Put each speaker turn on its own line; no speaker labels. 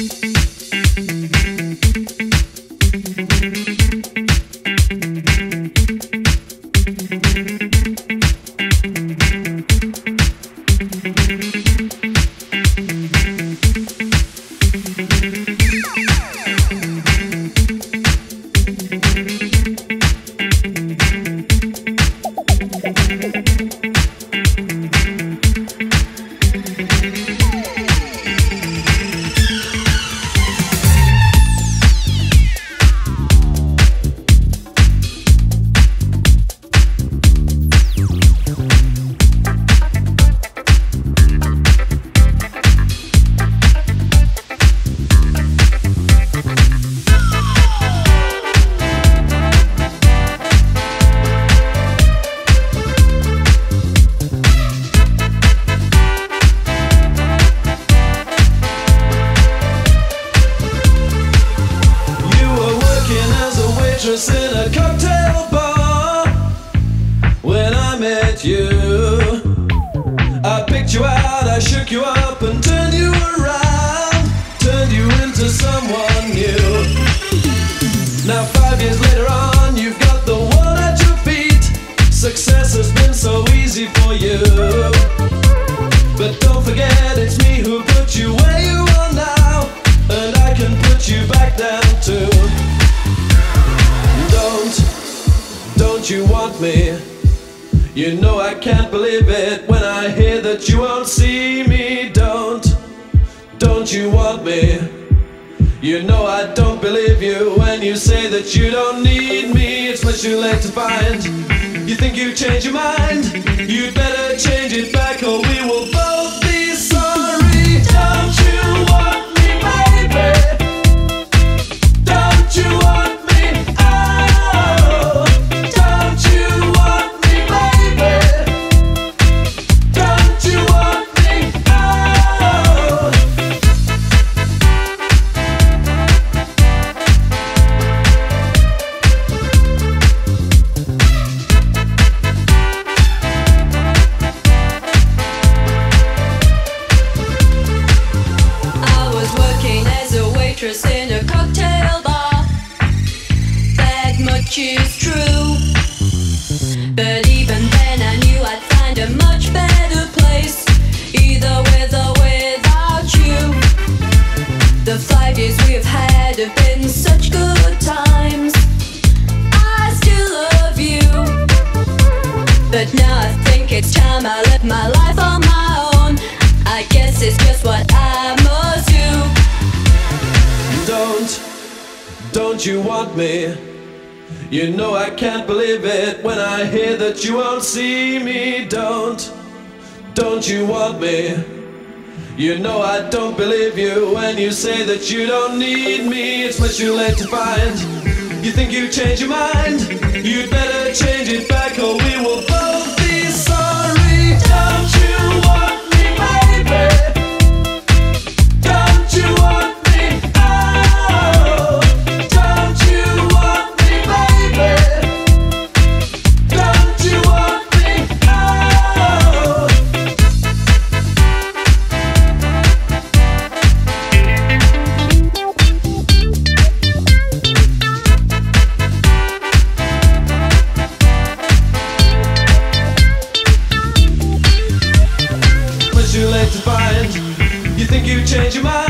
You cocktail bar when I met you. I picked you out, I shook you up and turned you around, turned you into someone new. Now, five years later on, you've got the world at your feet. Success has been so easy for you. But don't forget, it's me who put you where you are now, and I can put you back down too. You want me? You know I can't believe it when I hear that you won't see me. Don't, don't you want me? You know I don't believe you when you say that you don't need me. It's much too late to find. You think you've changed your mind? You'd better change it back or we will both
waitress in a cocktail bar. That much is true. But even then, I knew I'd find a much better place, either with or without you. The five years we've had have been such good times. I still love you. But now I think it's time I live my life on my own.
Don't you want me? You know I can't believe it when I hear that you won't see me. Don't, don't you want me? You know I don't believe you when you say that you don't need me. It's much too late to find. You think you've changed your mind? You'd better change it back or we will both change your mind.